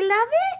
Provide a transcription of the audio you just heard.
you love it?